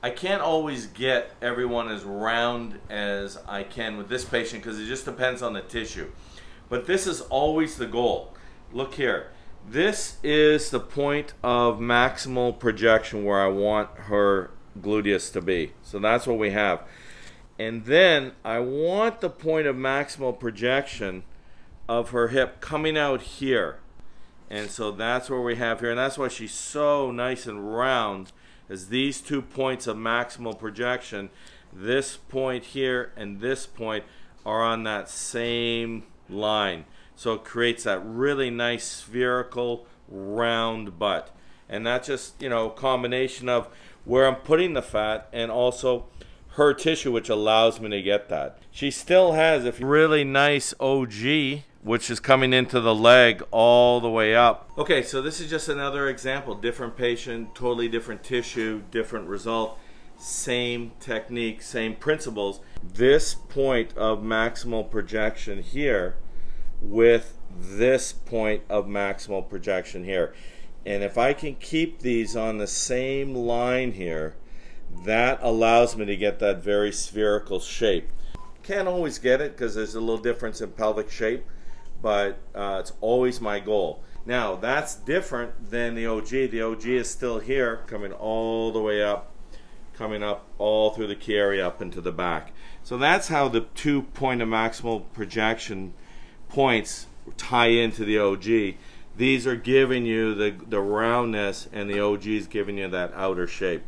I can't always get everyone as round as I can with this patient because it just depends on the tissue. But this is always the goal. Look here. This is the point of maximal projection where I want her gluteus to be. So that's what we have. And then I want the point of maximal projection of her hip coming out here. And so that's where we have here. And that's why she's so nice and round is these two points of maximal projection, this point here and this point are on that same line. So it creates that really nice spherical round butt. And that's just, you know, combination of where I'm putting the fat and also her tissue, which allows me to get that. She still has a really nice Ogee, which is coming into the leg all the way up. Okay, so this is just another example. Different patient, totally different tissue, different result. Same technique, same principles. This point of maximal projection here with this point of maximal projection here. And if I can keep these on the same line here, that allows me to get that very spherical shape. Can't always get it because there's a little difference in pelvic shape, but uh, it's always my goal. Now that's different than the Ogee. The Ogee is still here, coming all the way up, coming up all through the area up into the back. So that's how the two point of maximal projection points tie into the Ogee. These are giving you the, the roundness and the Ogee is giving you that outer shape.